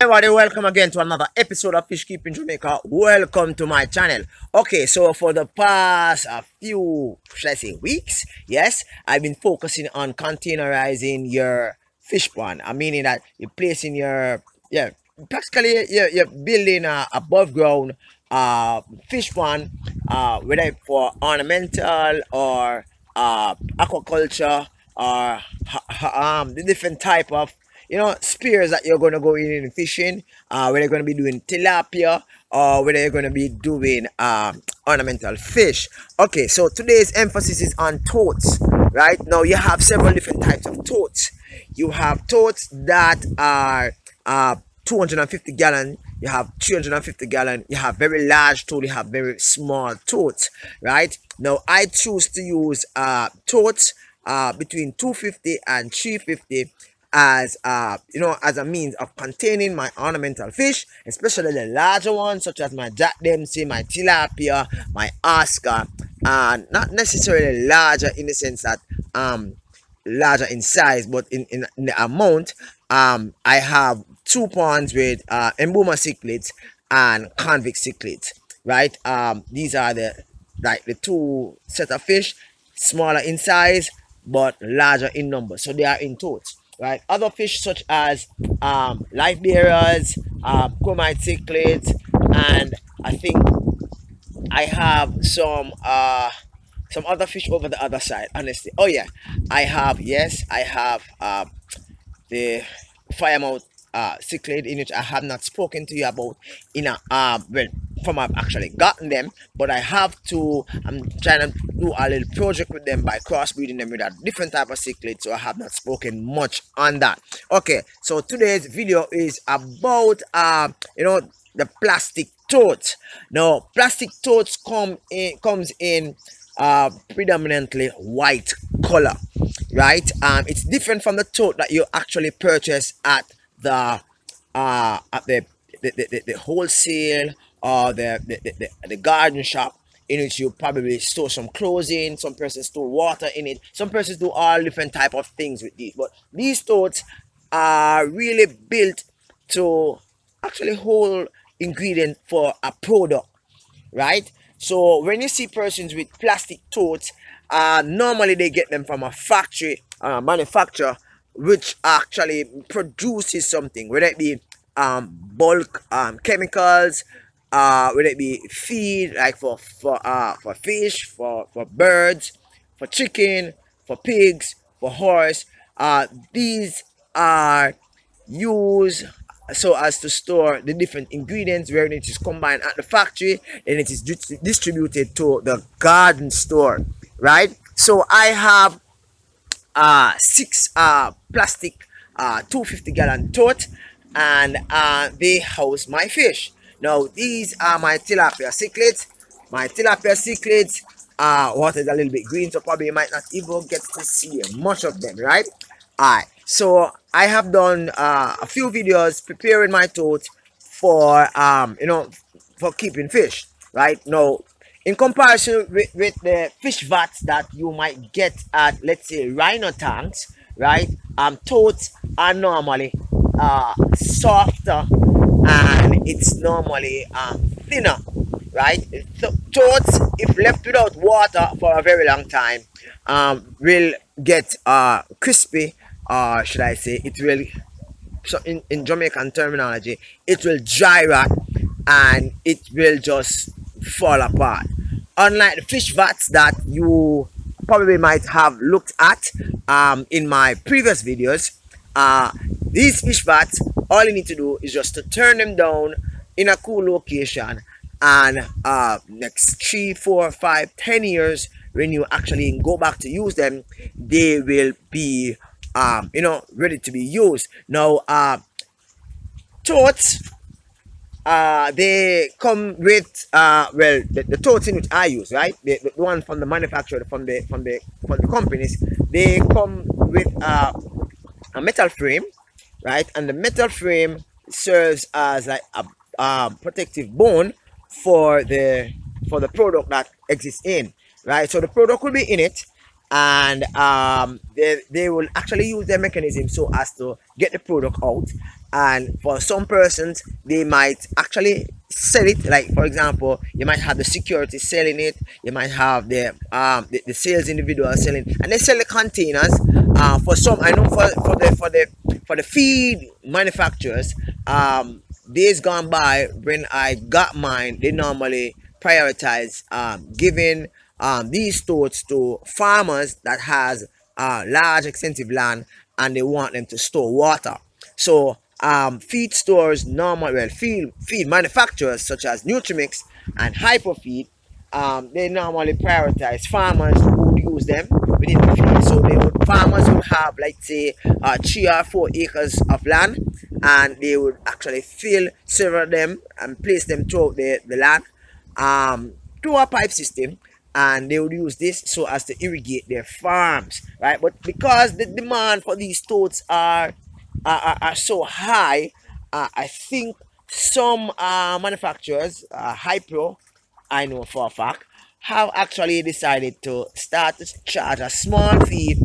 everybody welcome again to another episode of fish keeping jamaica. Welcome to my channel. Okay so for the past a few should i say weeks? Yes i've been focusing on containerizing your fish pond. I meaning that you're placing your yeah practically you're, you're building a above ground uh fish pond uh whether for ornamental or uh aquaculture or um the different type of you know spears that you're going to go in and fishing uh whether you're going to be doing tilapia or whether you're going to be doing um ornamental fish. Okay so today's emphasis is on totes right? Now you have several different types of totes. You have totes that are uh 250 gallon you have 350 gallon you have very large tote you have very small totes right? Now i choose to use uh totes uh between 250 and 350 as uh you know as a means of containing my ornamental fish especially the larger ones such as my jack dempsey my tilapia my oscar and not necessarily larger in the sense that um larger in size but in in, in the amount um i have two ponds with uh mbuna cichlids and convict cichlids right? Um these are the like the two set of fish smaller in size but larger in number. So they are in totes right? Other fish such as um, livebearers, uh, chromide cichlids, and I think I have some uh, some other fish over the other side. Honestly, oh yeah, I have yes, I have uh, the firemouth uh, cichlid in which I have not spoken to you about in a uh, well from I've actually gotten them but I have to I'm trying to do a little project with them by crossbreeding them with a different type of cichlid so I have not spoken much on that. Okay so today's video is about uh you know the plastic totes now plastic totes come in comes in uh predominantly white color right? Um it's different from the tote that you actually purchase at the uh at the the, the, the wholesale or the, the, the, the garden shop in which you probably store some clothes in some persons store water in it some persons do all different type of things with these but these totes are really built to actually hold ingredient for a product right? So when you see persons with plastic totes uh normally they get them from a factory uh manufacturer which actually produces something whether it be um bulk um chemicals uh whether it be feed like for for uh for fish for for birds for chicken for pigs for horse uh these are used so as to store the different ingredients where it is combined at the factory and it is distributed to the garden store right? So i have uh six uh plastic uh 250 gallon tote and uh they house my fish now, these are my tilapia cichlids. My tilapia cichlids uh, water is a little bit green, so probably you might not even get to see much of them, right? Alright, so I have done uh, a few videos preparing my tote for, um, you know, for keeping fish, right? Now, in comparison with, with the fish vats that you might get at, let's say, rhino tanks, right? Um, totes are normally uh, softer and it's normally um, thinner right? So totes if left without water for a very long time um, will get uh, crispy or should I say it will so in, in Jamaican terminology it will dry rot and it will just fall apart. Unlike the fish vats that you probably might have looked at um, in my previous videos uh, these fish vats all you need to do is just to turn them down in a cool location. And uh next three four five ten years when you actually go back to use them they will be um you know ready to be used. Now uh totes uh they come with uh well the, the totes in which i use right? The, the one from the manufacturer from the from the from the companies they come with uh a metal frame right? And the metal frame serves as like a um, protective bone for the for the product that exists in right? So the product will be in it and um, they, they will actually use their mechanism so as to get the product out. And for some persons they might actually sell it. Like for example you might have the security selling it. You might have the um the, the sales individual selling. And they sell the containers uh, for some i know for, for the for the for the feed manufacturers um days gone by when i got mine they normally prioritize um giving um these totes to farmers that has uh large extensive land and they want them to store water. So um, feed stores, normal well, feed feed manufacturers such as Nutramix and Hyperfeed, um, they normally prioritize farmers who use them within the field. So they would farmers would have like say uh, three or four acres of land, and they would actually fill several of them and place them throughout the, the land um, through a pipe system and they would use this so as to irrigate their farms right but because the demand for these totes are are, are, so high, uh, I think some uh, manufacturers, uh, Hi-Pro, I know for a fact, have actually decided to start to charge a small fee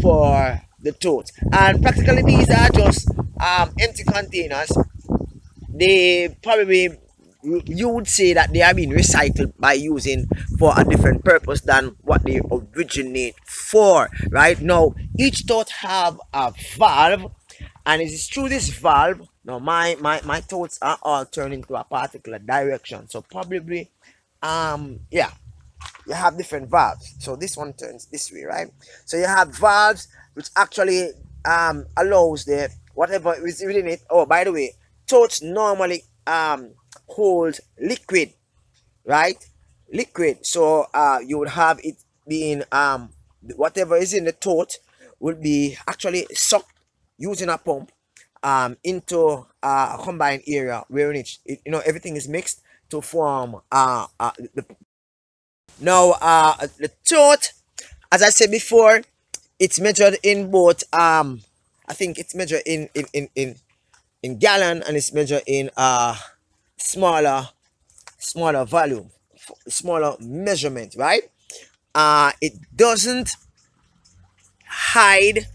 for the totes. And practically these are just um, empty containers. They probably you would say that they are being recycled by using for a different purpose than what they originate for right now each tote have a valve and it is through this valve now my my my thoughts are all turning to a particular direction so probably um yeah. You have different valves so this one turns this way right? So you have valves which actually um allows the whatever is within it. Oh by the way totes normally um hold liquid right? Liquid. So uh you would have it being um whatever is in the tote would be actually sucked using a pump um, into a combined area where it, it, you know everything is mixed to form uh, uh the now uh the tote as I said before it's measured in both um I think it's measured in in in in, in gallon and it's measured in uh smaller smaller volume smaller measurement right? Uh it doesn't hide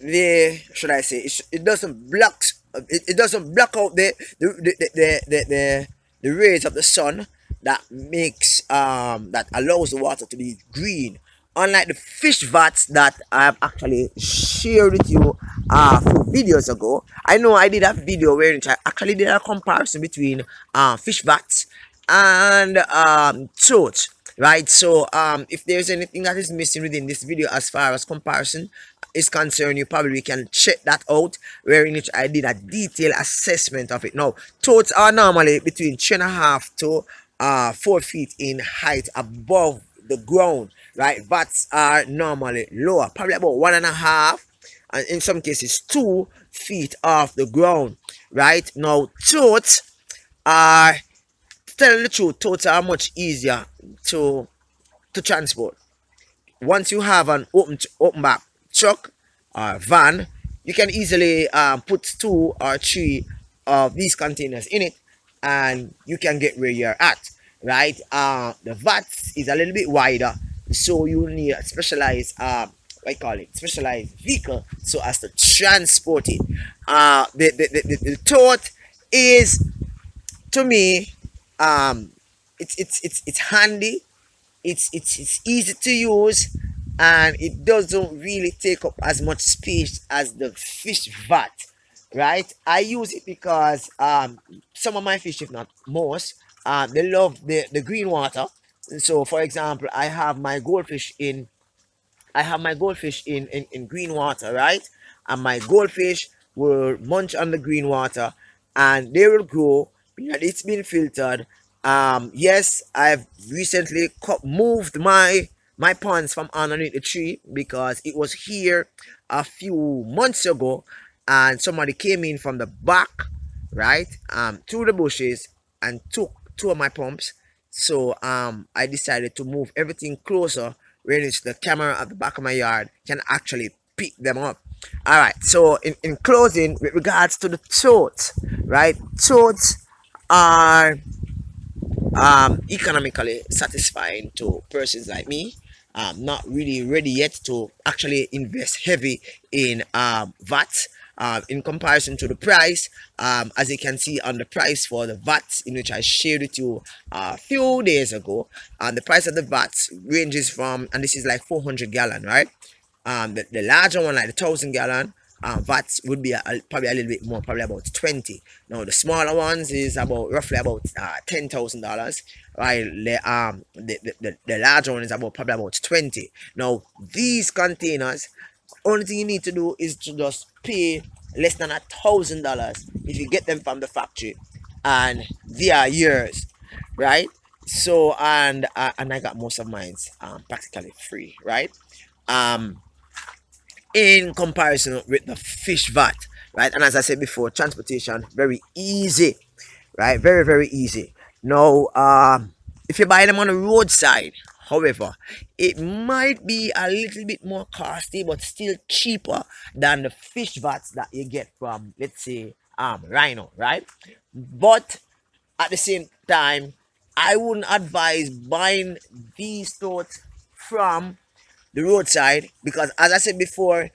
the should I say it, it doesn't block it, it doesn't block out the the the, the the the the rays of the sun that makes um that allows the water to be green unlike the fish vats that I've actually shared with you uh, a few videos ago. I know I did a video where I actually did a comparison between uh, fish vats and um, totes, right? So um, if there's anything that is missing within this video as far as comparison, is concerned, you probably can check that out, wherein which I did a detailed assessment of it. Now, totes are normally between three and a half to uh, four feet in height above the ground, right? Vats are normally lower, probably about one and a half, and in some cases two feet off the ground, right? Now, totes are, tell the truth, totes are much easier to to transport. Once you have an open open back truck or van, you can easily um, put two or three of these containers in it and you can get where you're at, right? Uh, the VAT is a little bit wider, so you need a specialized, uh, what I call it, specialized vehicle so as to transport it. Uh, the, the, the, the, the tote is, to me, um, it's, it's, it's, it's handy, it's, it's, it's easy to use, and it doesn't really take up as much space as the fish vat right? I use it because um some of my fish if not most uh, they love the the green water. So for example i have my goldfish in i have my goldfish in in, in green water right? And my goldfish will munch on the green water and they will grow it's been filtered. Um yes i've recently moved my my ponds from underneath the tree because it was here a few months ago and somebody came in from the back right um through the bushes and took two of my pumps. So um i decided to move everything closer where it's the camera at the back of my yard can actually pick them up. All right so in, in closing with regards to the totes right totes are um economically satisfying to persons like me um, not really ready yet to actually invest heavy in um, VAT um, in comparison to the price. Um, as you can see on the price for the VAT in which I shared with you a few days ago and the price of the VAT ranges from and this is like 400 gallon right? Um, the, the larger one like the 1000 gallon uh, VAT would be a, a, probably a little bit more, probably about 20. Now the smaller ones is about roughly about uh, ten thousand dollars, while the um the, the, the larger one is about probably about 20. Now these containers, only thing you need to do is to just pay less than a thousand dollars if you get them from the factory, and they are yours, right? So and uh, and I got most of mine um practically free, right? Um in comparison with the fish VAT, right? And as I said before, transportation very easy, right? Very very easy. Now, um, if you buy them on the roadside, however, it might be a little bit more costly, but still cheaper than the fish VATs that you get from, let's say, um, Rhino, right? But at the same time, I wouldn't advise buying these totes from the roadside because as I said before,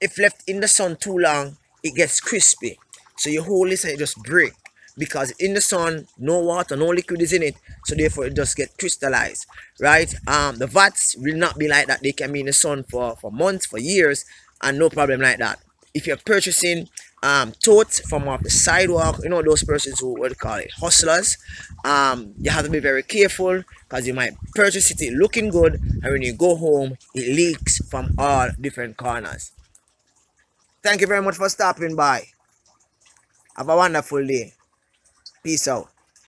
if left in the sun too long, it gets crispy. So you this and it just break because in the sun, no water, no liquid is in it. So therefore it just get crystallized, right? Um, the vats will not be like that. They can be in the sun for, for months, for years, and no problem like that. If you're purchasing um, totes from off the sidewalk, you know those persons who would call it hustlers, um, you have to be very careful because you might purchase it looking good and when you go home it leaks from all different corners. Thank you very much for stopping by. Have a wonderful day. Peace out